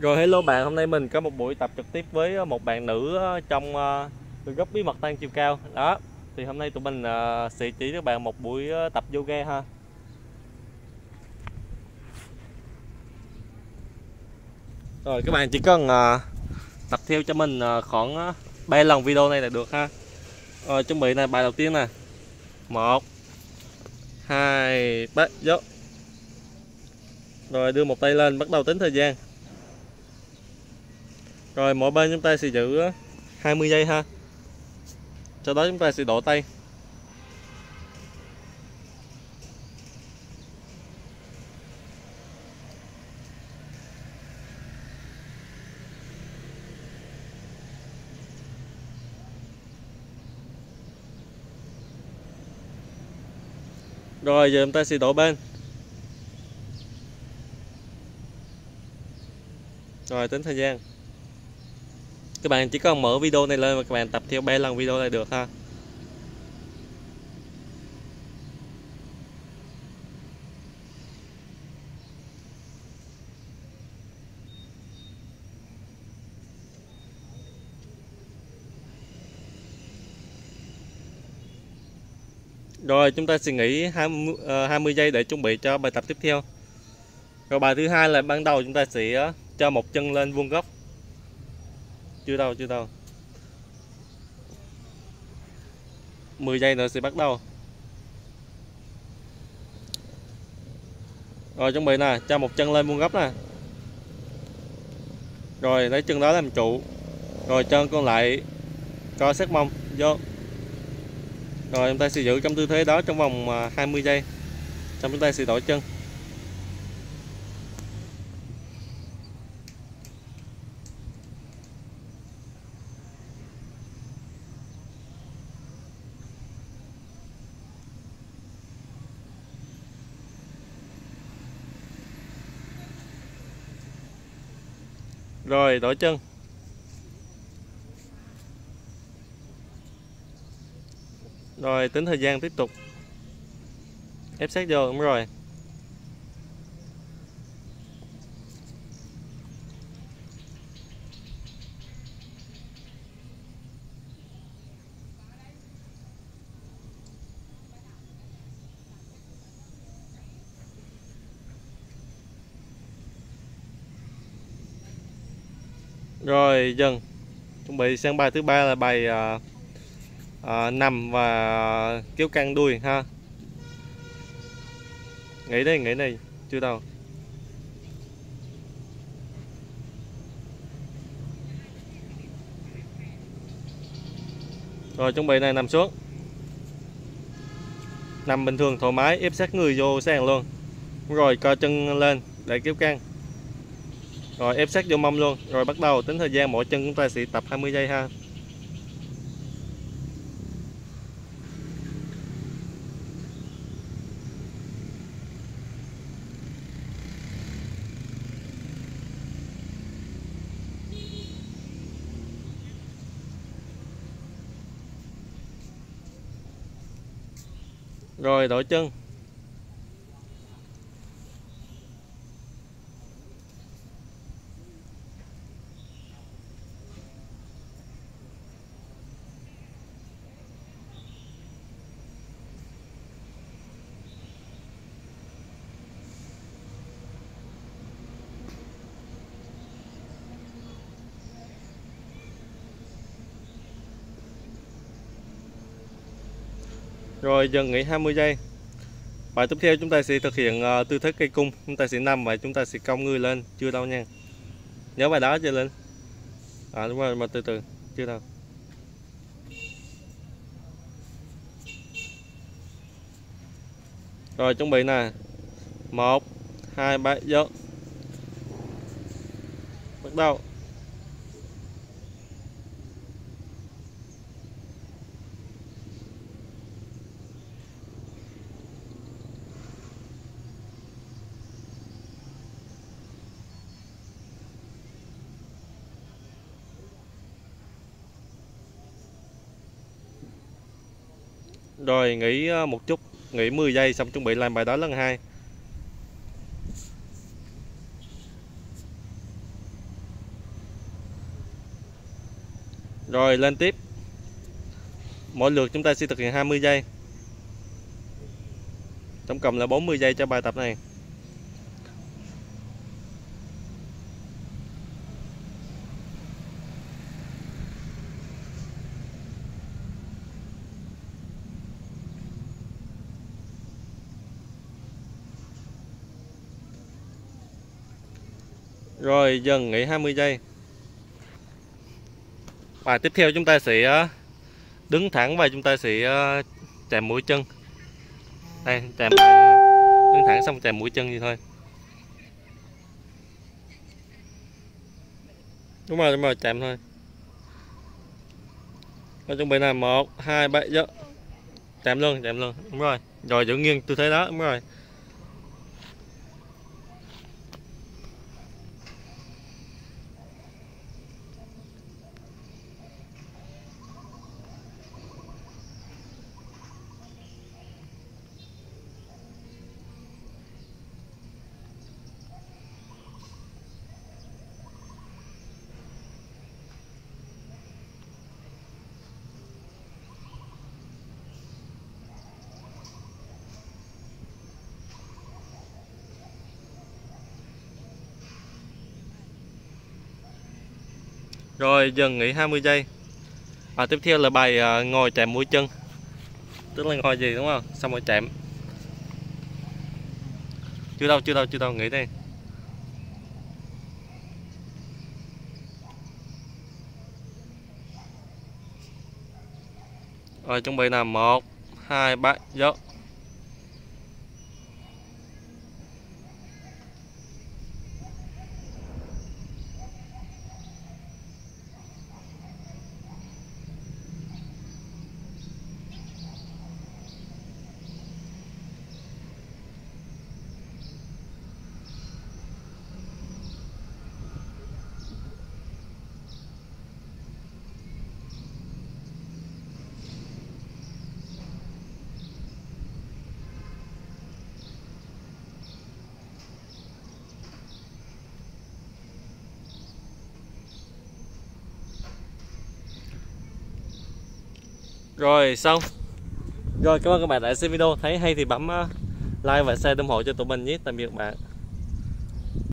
Rồi hello bạn, hôm nay mình có một buổi tập trực tiếp với ờ, một bạn nữ ờ, trong ờ, uh, góc bí mật tăng chiều cao. Đó, thì hôm nay tụi mình uh, sẽ chỉ các bạn một buổi tập yoga ha. Rồi các bạn chỉ cần uh, tập theo cho mình uh, khoảng uh, 3 lần video này là được ha. Rồi chuẩn bị này bài đầu tiên nè. 1 2 3. Rồi đưa một tay lên bắt đầu tính thời gian rồi, mỗi bên chúng ta sẽ giữ 20 giây ha. Sau đó chúng ta sẽ đổ tay. Rồi, giờ chúng ta sẽ đổ bên. Rồi, tính thời gian các bạn chỉ cần mở video này lên và các bạn tập theo 3 lần video này được ha. Rồi chúng ta sẽ nghỉ 20, uh, 20 giây để chuẩn bị cho bài tập tiếp theo. Rồi bài thứ hai là ban đầu chúng ta sẽ ờ, cho một chân lên vuông góc chưa đâu chưa đâu 10 giây nữa sẽ bắt đầu. Rồi, chuẩn bị nè, cho một chân lên buông gấp nè. Rồi, lấy chân đó làm trụ. Rồi, chân còn lại co sát mông, vô. Rồi, chúng ta sẽ giữ trong tư thế đó trong vòng à, 20 giây. Xong, chúng ta sẽ đổi chân. Rồi đổi chân. Rồi tính thời gian tiếp tục. Ép sát vô đúng rồi. Rồi dần chuẩn bị sang bài thứ ba là bài à, à, nằm và kéo căng đuôi ha? Nghĩ đây nghĩ đây chưa đâu. Rồi chuẩn bị này nằm xuống. Nằm bình thường thoải mái ép sát người vô sàn luôn. Rồi co chân lên để kéo căng rồi, ép sát vô mông luôn. Rồi, bắt đầu tính thời gian, mỗi chân chúng ta sẽ tập 20 giây ha. Rồi, đổi chân. Rồi dừng nghỉ 20 giây. Bài tiếp theo chúng ta sẽ thực hiện uh, tư thế cây cung. Chúng ta sẽ nằm và chúng ta sẽ cong người lên. Chưa đâu nha. Nhớ bài đó chưa Linh? À đúng rồi mà từ từ. Chưa đâu. Rồi chuẩn bị nè. 1 2 3 vô. Bắt đầu. Rồi nghỉ ờ, một chút, nghỉ 10 giây xong chuẩn bị làm bài đó lần hai. Rồi lên tiếp. Mỗi lượt chúng ta sẽ thực hiện 20 giây. Tổng cộng là 40 giây cho bài tập này. Rồi dần nghỉ 20 giây. Bài tiếp theo chúng ta sẽ ờ, đứng thẳng và chúng ta sẽ ờ, chạm mũi chân. Đây chạm đứng thẳng xong chạm mũi chân như thôi. Đúng rồi đúng rồi chạm thôi. Và chuẩn bị là 1, 2, 3 dơ Chạm luôn chạm luôn. Đúng rồi. Rồi giữ nghiêng tư thế đó đúng rồi. Rồi dừng nghỉ 20 giây. À, Tiếp theo là bài à, ngồi chạm mũi chân. Tức là ngồi gì đúng không? Xong rồi chạm. Chưa đâu chưa đâu chưa đâu nghỉ đây Rồi chuẩn bị là 1 2 3 dốc Rồi, xong. Rồi, cảm ơn các bạn đã xem video. Thấy hay thì bấm ờ, like và share ủng hộ cho tụi mình nhé. Tạm biệt các bạn.